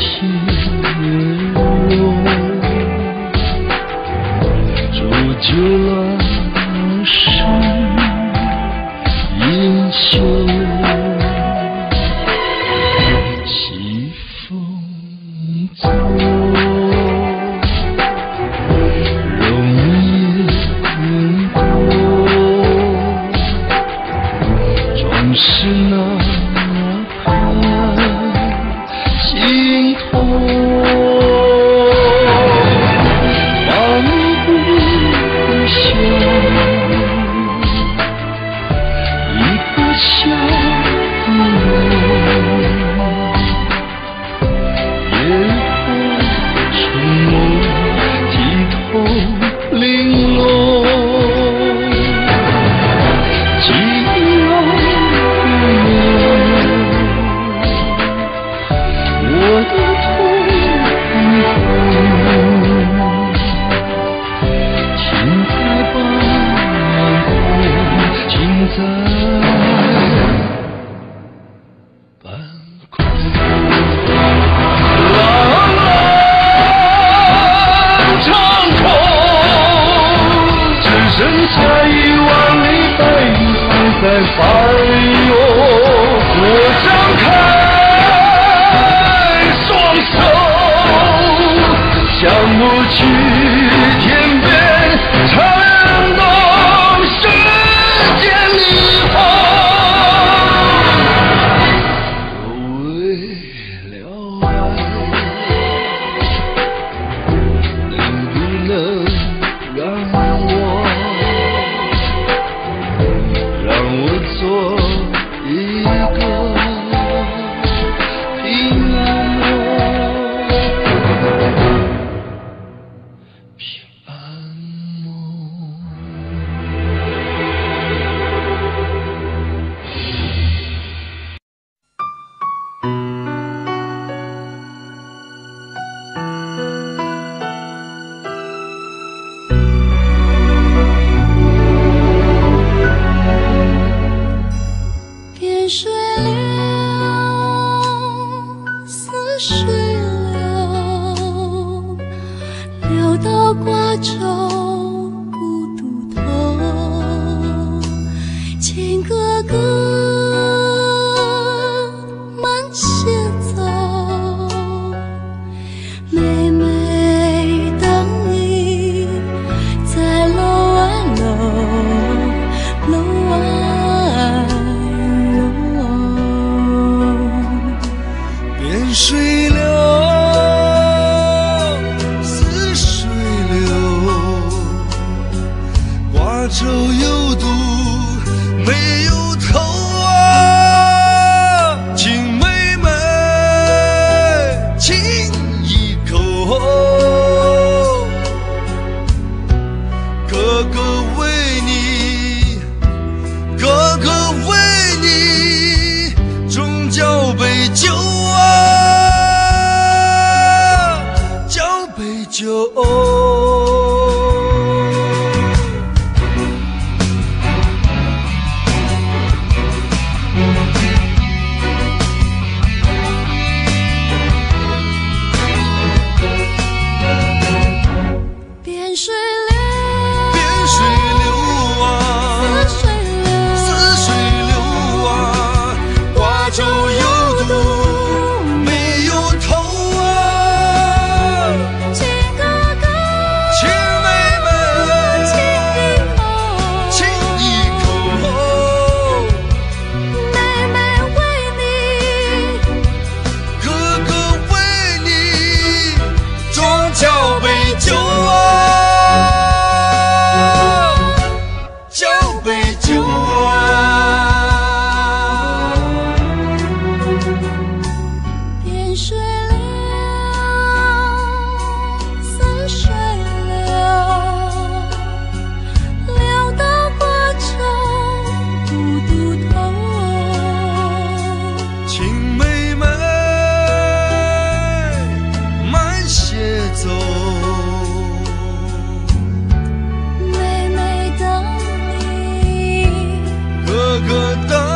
心。you. longe done.